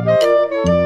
Música